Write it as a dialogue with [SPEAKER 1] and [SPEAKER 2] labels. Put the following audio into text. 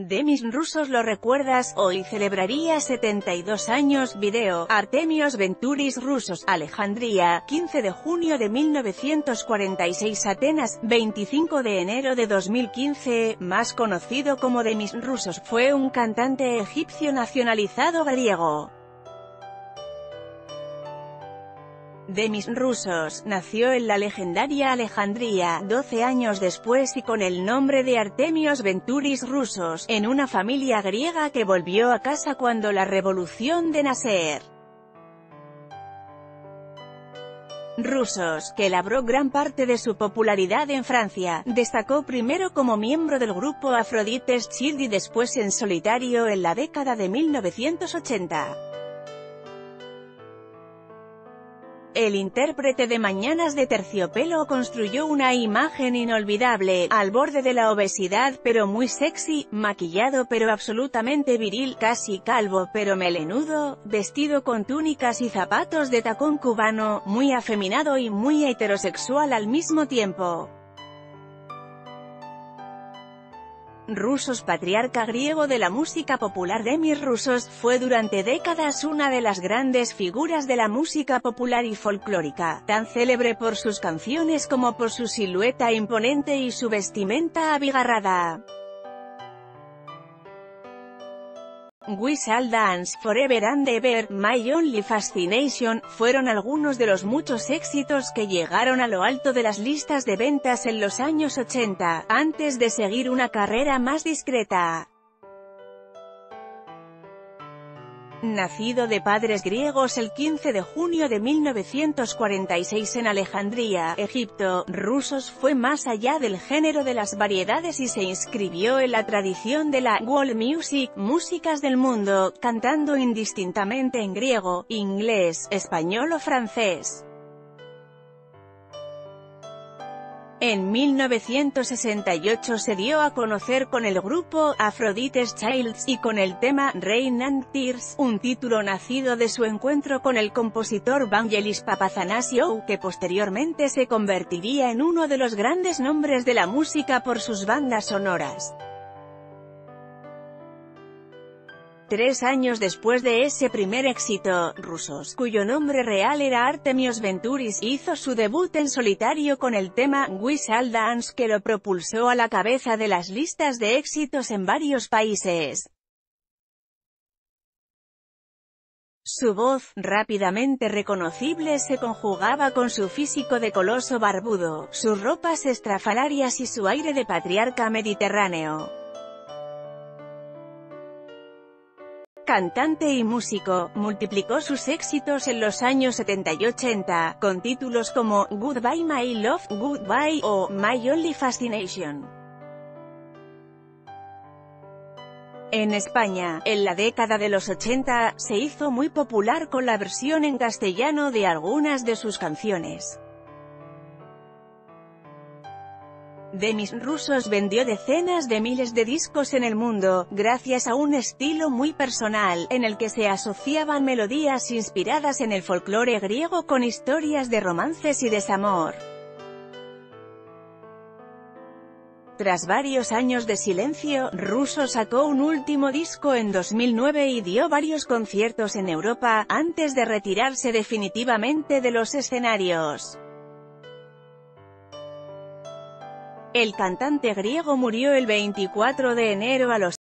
[SPEAKER 1] Demis Rusos lo recuerdas, hoy celebraría 72 años, video, Artemios Venturis Rusos, Alejandría, 15 de junio de 1946 Atenas, 25 de enero de 2015, más conocido como Demis Rusos, fue un cantante egipcio nacionalizado griego. Demis Rusos, nació en la legendaria Alejandría, 12 años después y con el nombre de Artemios Venturis Rusos, en una familia griega que volvió a casa cuando la revolución de Nasser. Rusos, que labró gran parte de su popularidad en Francia, destacó primero como miembro del grupo Aphrodite's Child y después en solitario en la década de 1980. El intérprete de Mañanas de Terciopelo construyó una imagen inolvidable, al borde de la obesidad pero muy sexy, maquillado pero absolutamente viril, casi calvo pero melenudo, vestido con túnicas y zapatos de tacón cubano, muy afeminado y muy heterosexual al mismo tiempo. Rusos patriarca griego de la música popular Demis Rusos, fue durante décadas una de las grandes figuras de la música popular y folclórica, tan célebre por sus canciones como por su silueta imponente y su vestimenta abigarrada. We Shall Dance, Forever and Ever, My Only Fascination, fueron algunos de los muchos éxitos que llegaron a lo alto de las listas de ventas en los años 80, antes de seguir una carrera más discreta. Nacido de padres griegos el 15 de junio de 1946 en Alejandría, Egipto, Rusos fue más allá del género de las variedades y se inscribió en la tradición de la world music, músicas del mundo, cantando indistintamente en griego, inglés, español o francés. En 1968 se dio a conocer con el grupo Aphrodite's Childs y con el tema Rain and Tears, un título nacido de su encuentro con el compositor Vangelis Papathanasiou, que posteriormente se convertiría en uno de los grandes nombres de la música por sus bandas sonoras. Tres años después de ese primer éxito, Rusos, cuyo nombre real era Artemios Venturis, hizo su debut en solitario con el tema We Shall Dance que lo propulsó a la cabeza de las listas de éxitos en varios países. Su voz, rápidamente reconocible se conjugaba con su físico de coloso barbudo, sus ropas estrafalarias y su aire de patriarca mediterráneo. Cantante y músico, multiplicó sus éxitos en los años 70 y 80, con títulos como Goodbye My Love, Goodbye o My Only Fascination. En España, en la década de los 80, se hizo muy popular con la versión en castellano de algunas de sus canciones. Demis Rusos vendió decenas de miles de discos en el mundo, gracias a un estilo muy personal, en el que se asociaban melodías inspiradas en el folclore griego con historias de romances y desamor. Tras varios años de silencio, Russo sacó un último disco en 2009 y dio varios conciertos en Europa, antes de retirarse definitivamente de los escenarios. El cantante griego murió el 24 de enero a los